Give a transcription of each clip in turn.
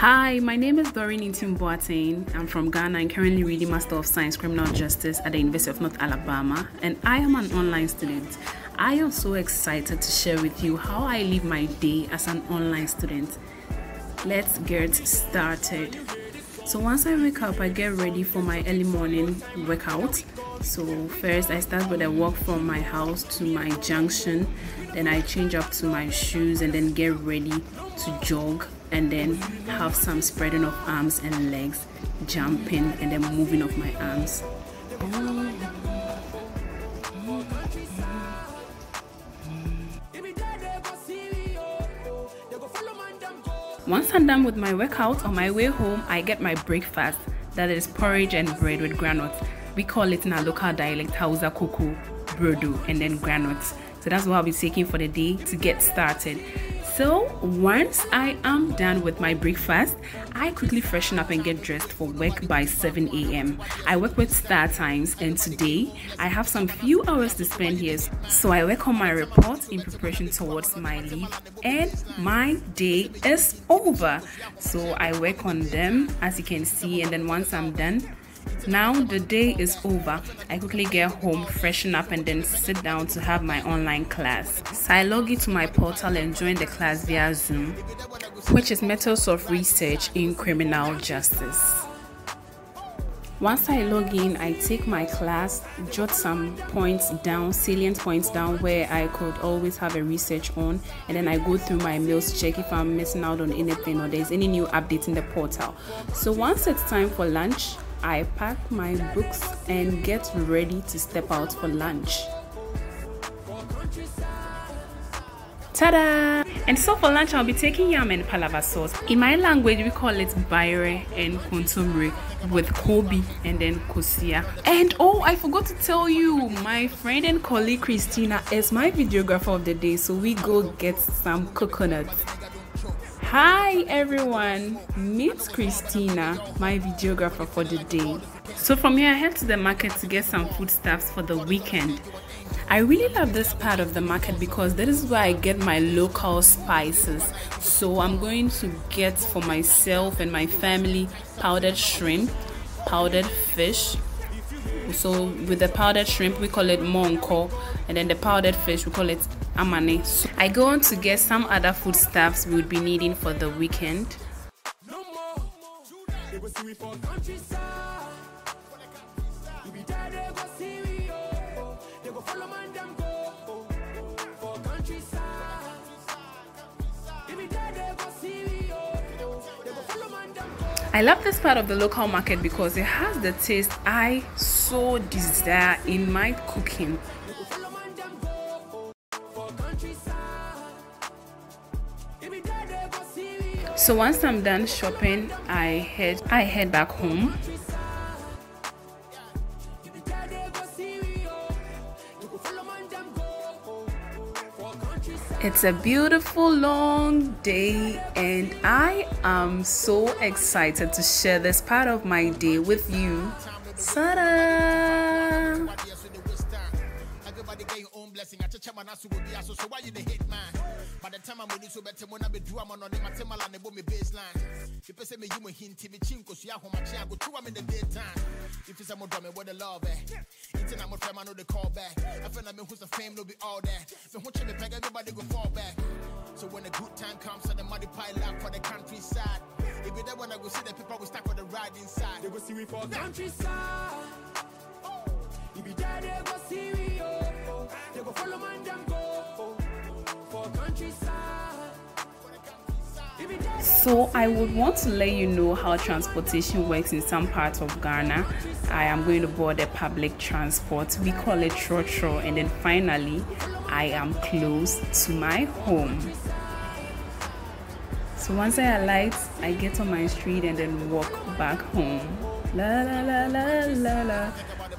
Hi, my name is Dareen Intim Boateng. I'm from Ghana and currently reading Master of Science Criminal Justice at the University of North Alabama, and I am an online student. I am so excited to share with you how I live my day as an online student. Let's get started. So once I wake up, I get ready for my early morning workout. So first I start with a walk from my house to my junction, then I change up to my shoes and then get ready to jog and then have some spreading of arms and legs, jumping and then moving of my arms. Once I'm done with my workout, on my way home, I get my breakfast. That is porridge and bread with granules. We call it in our local dialect Hausa Koko, Brodo, and then granules. So that's what I'll be taking for the day to get started. So once I am done with my breakfast, I quickly freshen up and get dressed for work by 7 a.m. I work with Star Times and today I have some few hours to spend here. So I work on my report in preparation towards my leave and my day is over. So I work on them as you can see and then once I'm done, now the day is over. I quickly get home, freshen up, and then sit down to have my online class. So I log into my portal and join the class via Zoom, which is Methods of Research in Criminal Justice. Once I log in, I take my class, jot some points down, salient points down where I could always have a research on, and then I go through my mails, to check if I'm missing out on anything or there's any new updates in the portal. So once it's time for lunch, I pack my books and get ready to step out for lunch. Ta-da! And so for lunch, I'll be taking yam and palava sauce. In my language, we call it baire and kontomire with kobe and then kosia. And oh, I forgot to tell you, my friend and colleague Christina is my videographer of the day. So we go get some coconuts. Hi everyone, meet Christina, my videographer for the day. So from here I head to the market to get some foodstuffs for the weekend. I really love this part of the market because that is where I get my local spices. So I'm going to get for myself and my family powdered shrimp, powdered fish, so with the powdered shrimp we call it monko and then the powdered fish we call it amane so i go on to get some other foodstuffs we would be needing for the weekend I love this part of the local market because it has the taste I so desire in my cooking. So once I'm done shopping, I head I head back home. It's a beautiful long day, and I am so excited to share this part of my day with you. Ta-da! blessing. I check my nasu will be so so why you the hit man? By the time I'm with so better when I be do I'm on the matemala and the baseline. If you say me you hint me chinko so ya home my go to I'm in the daytime. If you say more drum what the love eh. It's I'm try I know the call back. I feel like me who's the fame no be all that. So who me peg everybody go fall back. So when the good time comes and the money pile up for the countryside. If you there when I go see the people we stack for the ride inside. They go see we for countryside. You be there, they go see we. Go them go, for countryside. So I would want to let you know how transportation works in some parts of Ghana. I am going to board a public transport. We call it Trotro. And then finally, I am close to my home. So once I alight, I get on my street and then walk back home. La la la la la la.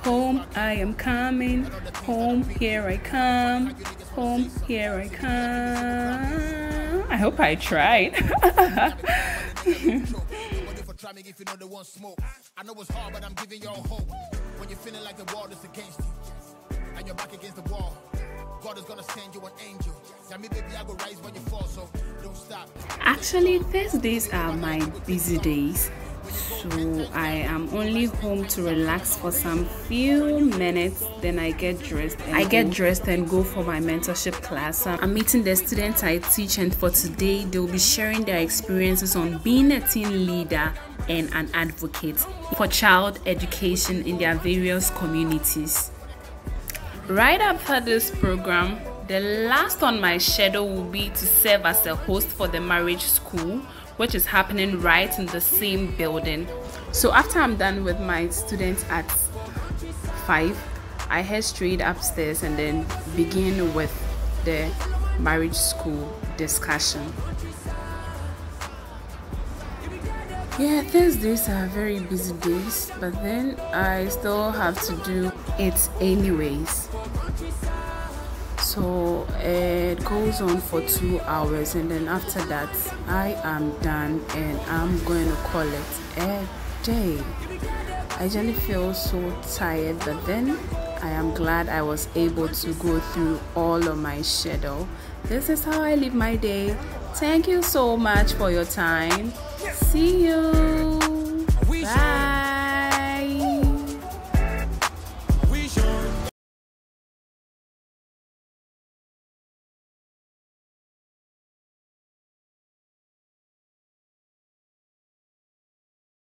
Home I am coming, home here I come, home here I come. I hope I tried. I know it's hard, but I'm giving y'all hope. When you're feeling like the against you, and you're back against the wall. God is gonna send you an angel. Tell me, baby, I go rise when you fall, so don't stop. Actually, Thursdays are my busy days so I am only home to relax for some few minutes then I get dressed I get dressed and go for my mentorship class. I'm meeting the students I teach and for today they'll be sharing their experiences on being a team leader and an advocate for child education in their various communities. Right after this program the last on my schedule will be to serve as a host for the marriage school which is happening right in the same building. So after I'm done with my students at 5, I head straight upstairs and then begin with the marriage school discussion. Yeah, Thursdays are very busy days, but then I still have to do it anyways so it goes on for two hours and then after that i am done and i'm going to call it a day. I generally feel so tired but then i am glad i was able to go through all of my schedule. This is how i live my day. Thank you so much for your time. See you. Bye